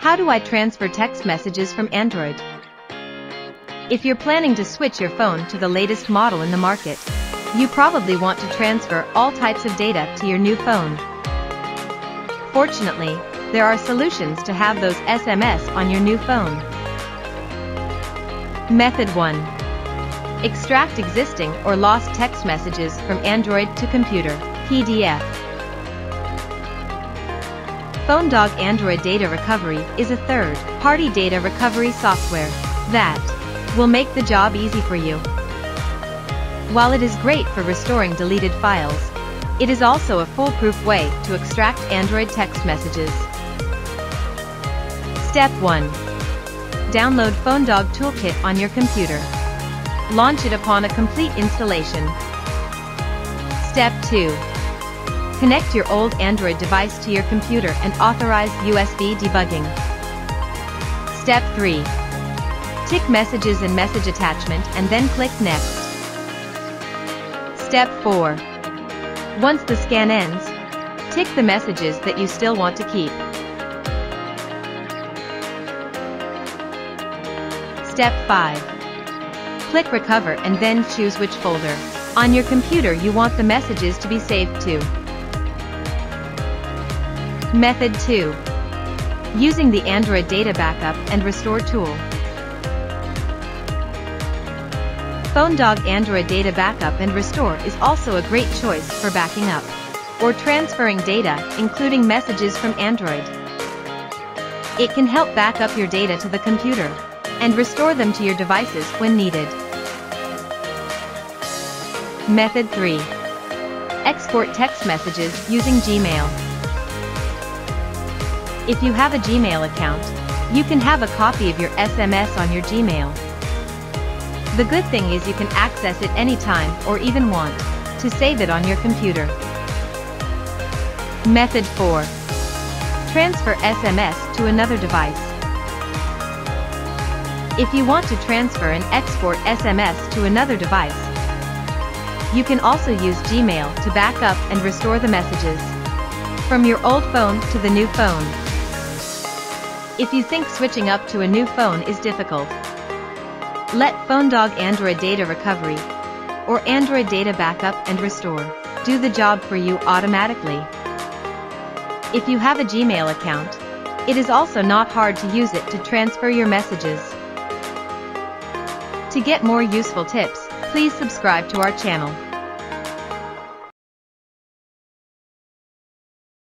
How do I transfer text messages from Android? If you're planning to switch your phone to the latest model in the market, you probably want to transfer all types of data to your new phone. Fortunately, there are solutions to have those SMS on your new phone. Method 1. Extract existing or lost text messages from Android to computer, PDF. FoneDog Android Data Recovery is a third-party data recovery software that will make the job easy for you. While it is great for restoring deleted files, it is also a foolproof way to extract Android text messages. Step 1. Download FoneDog Toolkit on your computer. Launch it upon a complete installation. Step 2. Connect your old Android device to your computer and authorize USB debugging. Step 3. Tick Messages and Message Attachment and then click Next. Step 4. Once the scan ends, tick the messages that you still want to keep. Step 5. Click Recover and then choose which folder on your computer you want the messages to be saved to. Method 2. Using the Android Data Backup and Restore tool. FoneDog Android Data Backup and Restore is also a great choice for backing up or transferring data, including messages from Android. It can help back up your data to the computer and restore them to your devices when needed. Method 3. Export text messages using Gmail. If you have a Gmail account, you can have a copy of your SMS on your Gmail. The good thing is you can access it anytime or even want to save it on your computer. Method 4. Transfer SMS to another device. If you want to transfer and export SMS to another device, you can also use Gmail to back up and restore the messages from your old phone to the new phone. If you think switching up to a new phone is difficult, let FoneDog Android Data Recovery or Android Data Backup and Restore do the job for you automatically. If you have a Gmail account, it is also not hard to use it to transfer your messages. To get more useful tips, please subscribe to our channel.